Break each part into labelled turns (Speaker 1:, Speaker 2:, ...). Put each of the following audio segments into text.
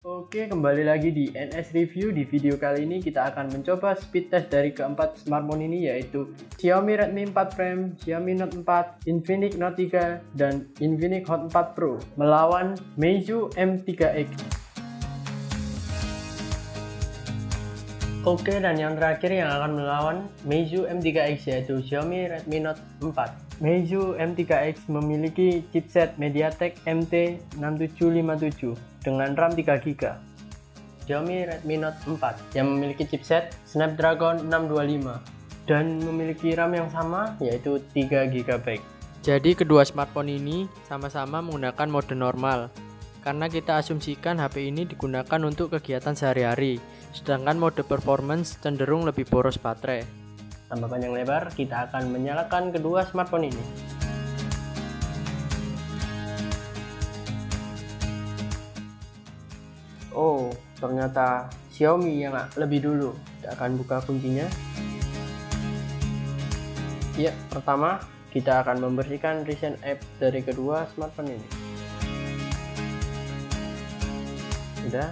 Speaker 1: Oke, kembali lagi di NS Review. Di video kali ini kita akan mencoba speed test dari keempat smartphone ini yaitu Xiaomi Redmi 4 Prime, Xiaomi Note 4, Infinix Note 3, dan Infinix Hot 4 Pro melawan Meizu M3X. Oke, dan yang terakhir yang akan melawan Meizu M3X yaitu Xiaomi Redmi Note 4. Meizu M3X memiliki chipset MediaTek MT6757 dengan RAM 3GB. Xiaomi Redmi Note 4 yang memiliki chipset Snapdragon 625 dan memiliki RAM yang sama yaitu 3GB.
Speaker 2: Jadi kedua smartphone ini sama-sama menggunakan mode normal karena kita asumsikan HP ini digunakan untuk kegiatan sehari-hari sedangkan mode performance cenderung lebih boros baterai.
Speaker 1: Tanpa panjang lebar, kita akan menyalakan kedua smartphone ini. Oh, ternyata Xiaomi yang lebih dulu. Kita akan buka kuncinya. Ya, pertama kita akan membersihkan recent app dari kedua smartphone ini. Sudah,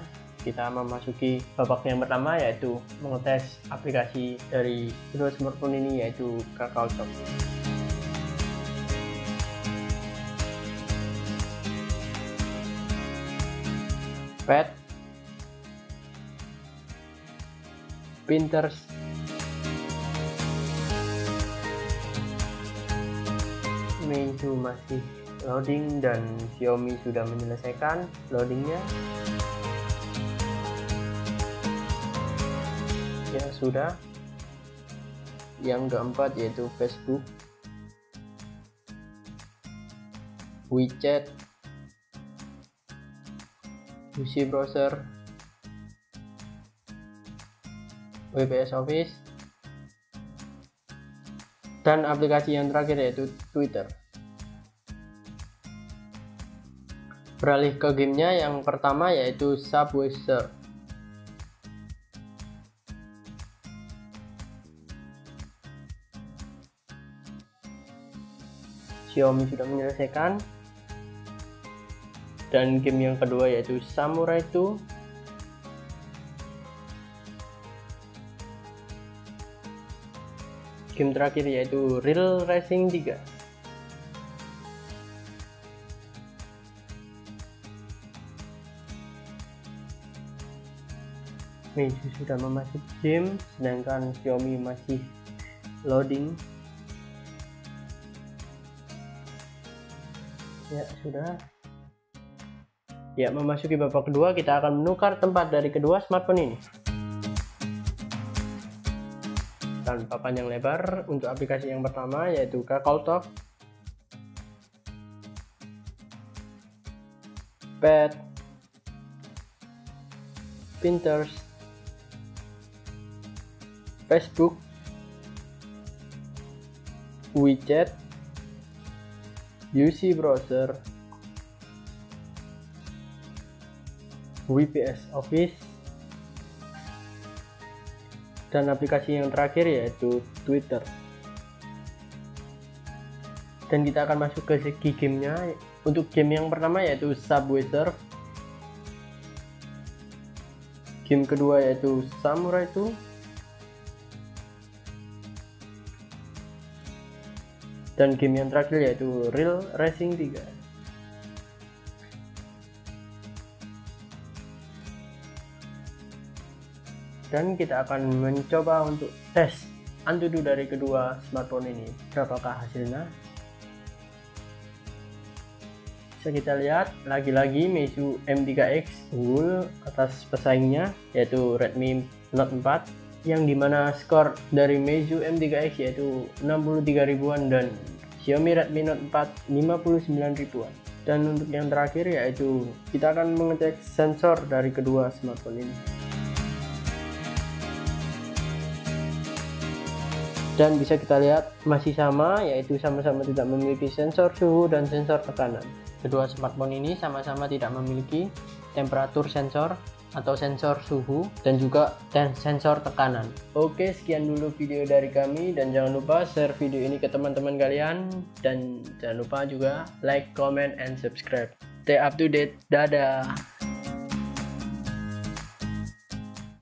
Speaker 1: kita memasuki babak yang pertama yaitu mengetes aplikasi dari kedua smartphone ini yaitu Kakao Talk. Pet. Pinterest. Meizu masih loading dan Xiaomi sudah menyelesaikan loadingnya ya sudah. Yang keempat yaitu Facebook. WeChat. UC Browser. WPS Office. Dan aplikasi yang terakhir yaitu Twitter. Beralih ke gamenya yang pertama yaitu Subway Surf Xiaomi sudah menyelesaikan. Dan game yang kedua yaitu Samurai 2 game terakhir yaitu Real Racing 3 Meizu sudah memasuk game sedangkan Xiaomi masih loading ya sudah. Ya memasuki babak kedua kita akan menukar tempat dari kedua smartphone ini. Tanpa panjang lebar untuk aplikasi yang pertama yaitu Kakao Talk. Pet. Pinterest. Facebook. WeChat UC browser WPS Office. Dan aplikasi yang terakhir yaitu Twitter. Dan kita akan masuk ke segi gamenya. Untuk game yang pertama yaitu Subway Surf. Game kedua yaitu Samurai 2 dan game yang terakhir yaitu Real Racing 3 dan kita akan mencoba untuk tes Antutu dari kedua smartphone ini. Berapakah hasilnya? Bisa kita lihat lagi-lagi Meizu M3X unggul atas pesaingnya yaitu Redmi Note 4 yang di mana skor dari Meizu M3X yaitu 63 ribuan dan Xiaomi Redmi Note 4 59 ribuan. Dan untuk yang terakhir yaitu kita akan mengecek sensor dari kedua smartphone ini. Dan bisa kita lihat masih sama yaitu sama-sama tidak memiliki sensor suhu dan sensor tekanan. Kedua smartphone ini sama-sama tidak memiliki temperatur sensor atau sensor suhu dan juga sensor tekanan. Oke, sekian dulu video dari kami dan jangan lupa share video ini ke teman-teman kalian dan jangan lupa juga like, comment, and subscribe. Stay up to date. Dadah.